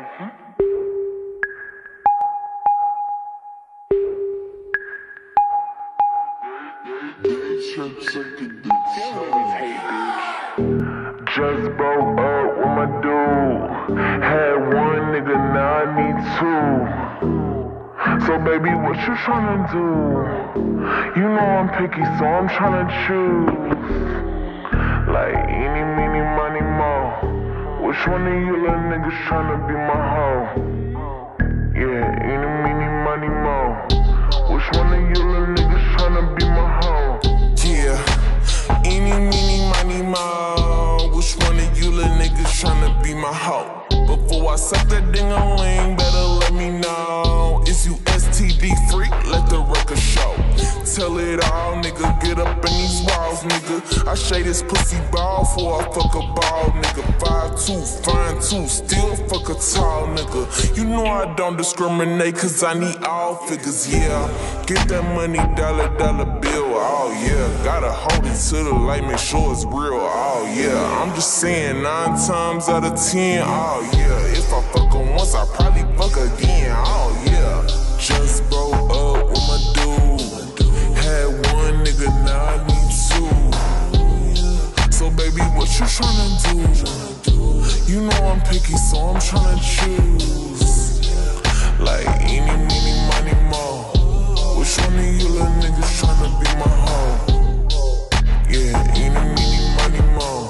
Just broke up with my dude. Had one nigga, now I need two. So baby, what you tryna do? You know I'm picky, so I'm tryna choose. Like any. Which one of you little niggas tryna be my hoe? Yeah, any, meeny, money, more. Which one of you little niggas tryna be my hoe? Yeah, any, meeny, money, mo. Which one of you little niggas tryna be my hoe? Before I suck that ding a walls, nigga. I shade this pussy ball for I fuck a ball, nigga. Five two, fine two, still fuck a tall nigga. You know I don't discriminate, cause I need all figures, yeah. Get that money, dollar, dollar bill, oh yeah. Gotta hold it to the light, make sure it's real, oh yeah. I'm just saying, nine times out of ten, oh yeah. If I fuck her once, I probably fuck again, you tryna do? You know I'm picky, so I'm tryna choose. Like any, meeny, money, more. Which one of you little niggas tryna be my hoe? Yeah, any, meeny, money, more.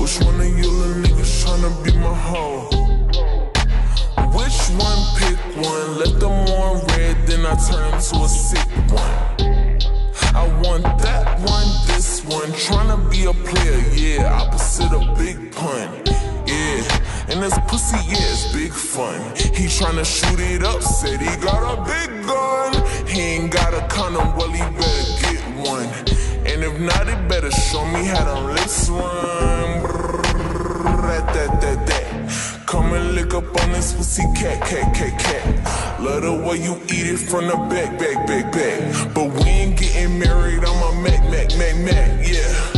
Which one of you little niggas tryna be my hoe? Which one pick one? Let them one red, then I turn to a sick player, yeah. Opposite a Big Pun, yeah. And this pussy, yeah, it's big fun. He tryna shoot it up, said he got a big gun. He ain't got a condom, well, he better get one. And if not, it better show me how them lips run. Brrr, that, that, that. Come and lick up on this pussy cat, cat, cat, cat. Love the way you eat it from the back, back, back, back. But we ain't getting married, I'm a Mac, Mac, Mac, Mac, yeah.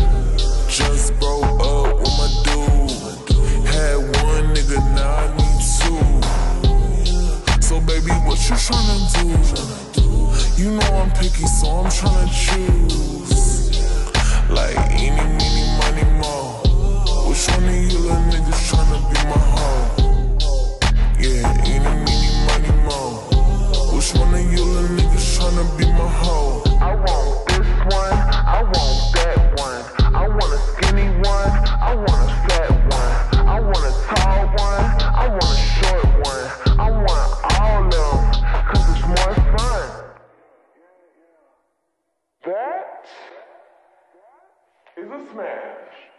Just broke up with my dude. Had one nigga, now I need two. So baby, what you tryna do? You know I'm picky, so I'm tryna choose. Smash.